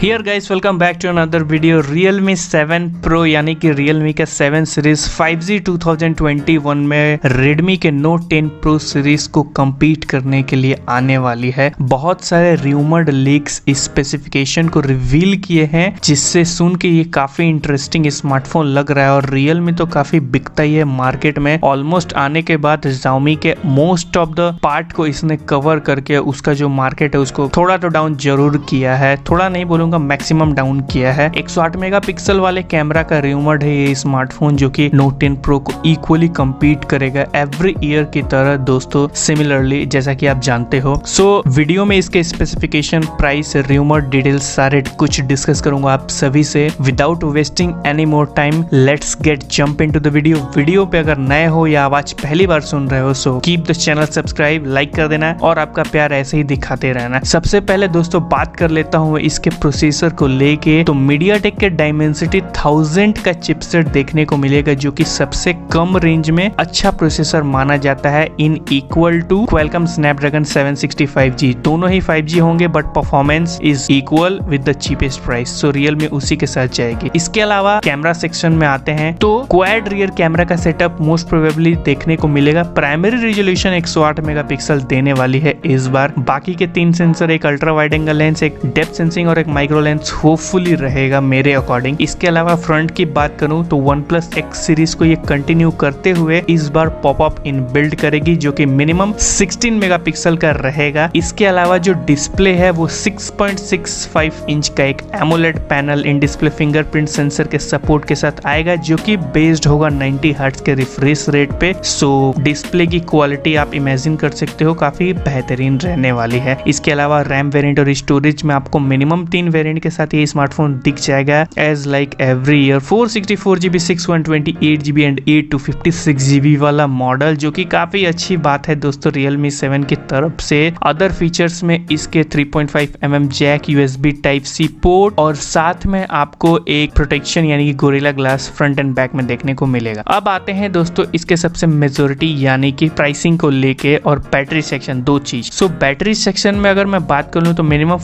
Here guys welcome back to another video Realme 7 Pro, यानी कि Realme का 7 series 5G 2021 में Redmi के Note 10 Pro सीरीज़ को कम्पीट करने के लिए आने वाली है। बहुत सारे रूमर्ड लीक्स इस स्पेसिफिकेशन को रिवील किए हैं, जिससे सुन के ये काफ़ी इंटरेस्टिंग स्मार्टफ़ोन लग रहा है और Realme तो काफ़ी बिकता ही है मार्केट में। ऑलमोस्ट आने के बाद Xiaomi के मोस्ट ऑफ़ द पार्ट को इसने कवर करके उसका जो मार्केट है, उसको थोड़ा तो डाउन ज़रूर किया है। थोड़ा नहीं बोलूँगा मैक्सिमम डाउन किया है। 108 मेगापिक्सल वाले कैमरा का रूमर्ड है ये स्मार्टफ़ोन जो कि Note 10 Pro को इक्वली कम्पीट करेगा एवरी ईयर की तरह दोस्तों। सिमिलरली जैसा कि आप जानते हो। सो so, वीडियो में इसके स्पेसिफिकेशन प्राइस रूमर डिटेल्स सारे कुछ डिस्कस करूँगा आप सभी से। Without wasting any more time let's get jump into the video video पे अगर नए हो या आवाज़ पहली बार सुन रहे हो so keep the channel subscribe like कर देना और आपका प्यार ऐसे ही दिखाते रहना। सबसे पहले दोस्तों बात कर लेता हूँ इसके प्रोसेसर को लेके तो मीडिया टेक के डायमेंसिटी थाउज़ेंड का चिपसेट देखने को मिलेगा, जो कि सबसे कम रेंज में अच्छा प्रोसेसर माना जाता है इन equal to Qualcomm Snapdragon 765G दोनों ही 5G होंगे but performance is equal with the cheapest price so real में उसी के साथ जाएगी। इसके अलावा कैमरा सेक्शन में आते हैं तो क्वाड रियर कैमरा का सेटअप मोस्ट प्रोबेबली देखने को मिलेगा। प्राइमरी रेजोल्यूशन 108 मेगापिक्सल देने वाली है इस बार। बाकी के तीन सेंसर एक अल्ट्रा वाइड एंगल लेंस एक डेप्थ सेंसिंग और एक माइक्रो लेंस होपफुली रहेगा मेरे अकॉर्डिंग इसके अलावा फ्रंट की बात करूँ तो वन प्लस एक्स सीरीज़ को ये कंटिन्यू करते हुए इस बार पॉपअप इन बिल्ड करेगी जो कि मिनिमम 16 मेगापिक्सल का रहेगा। इसके अलावा जो डिस्प्ले है वो 6.65 इंच का एक AMOLED panel in display fingerprint sensor के सपोर्ट के साथ आएगा जो कि बेस्ड होगा 90 हर्ट्ज के रिफ्रेश रेट पे। सो डिस्प्ले की क्वालिटी आप इमेजिन कर सकते हो, काफ़ी बेहतरीन रहने वाली है। इसके अलावा रैम वेरियंट और स्टोरेज में आपको मिनिमम तीन वेरिएंट के साथ ये स्मार्टफ़ोन दिख जाएगा as like every year four sixty four GB six one twenty eight GB and eight two fifty six GB वाला मॉडल जो कि काफ़ी अच्छी बात है दोस्तों Realme 7 की तरफ़ से। अदर फीचर्स में इसके 3.5 mm jack USB type C port और साथ में आपको एक प्रोटेक्शन यानी कि Gorilla Glass front and back में देखने को मिलेगा। अब आते हैं दोस्तों इसके सबसे मेजोरिटी यानी कि प्राइसिंग को लेके और बैटरी सेक्शन दो चीज़। सो बैटरी सेक्शन में अगर मैं बात कर करूँ तो मिनिमम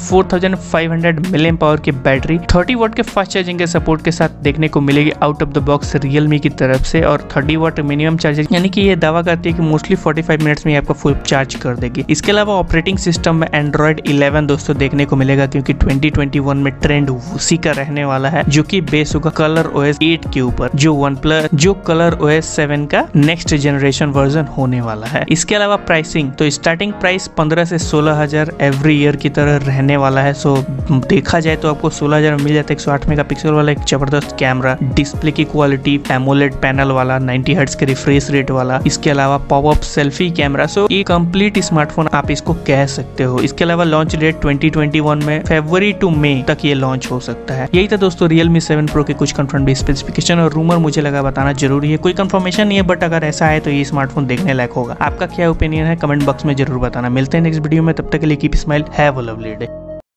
4500 मिलियन पावर की बैटरी 30 वाट के फास्ट चार्जिंग के सपोर्ट के साथ देखने को मिलेगी out of the box Realme की तरफ़ से और 30 वाट मिनिमम चार्जिंग यानी कि ये दावा करती है कि मोस्टली 45 मिनट्स में आपको फुल चार्ज कर देगी। इसके अलावा ऑपरेटिंग सिस्टम में एंड्रॉइड 11 दोस्तों देखने को मिलेगा क्योंकि 2021 में ट्रेंड उसी का रहने वाला है, जो कि बेस होगा कलर ओएस 8 के ऊपर, जो वन प्लस जो कलर ओएस 7 का नेक्स्ट जनरेशन वर्जन होने वाला है। इसके अलावा प्राइसिंग तो स्टार्टिंग प्राइस 15 से 16000 एवरी ईयर की तरह रहने वाला है सो देखा जाए तो आपको 16000 में मिल जाता है 108 मेगापिक्सल वाला, एक ज़बरदस्त कैमरा डिस्प्ले की क्वालिटी एमोलेड पैनल वाला 90 हर्ट्ज के रिफ्रेश रेट वाला, इसके अलावा पॉपअप सेल्फी कैमरा सो ये कंप्लीट स्मार्टफ़ोन आप इसको कह सकते हो। इसके अलावा लॉन्च डेट 2021 में फरवरी टू मई तक ये लॉन्च हो सकता है। यही था दोस्तों रियलमी सेवन प्रो के कुछ कन्फर्म स्पेसिफिकेशन और रूमर मुझे लगा बताना ज़रूरी है। कोई कंफर्मेशन नहीं है बट अगर ऐसा है तो ये स्मार्टफ़ोन देखने लायक होगा। आपका क्या ओपिनियन है? कमेंट बॉक्स में ज़रूर बताना। मिलते हैं नेक्स्ट वीडियो में, तब तक के लिए keep smile have a lovely day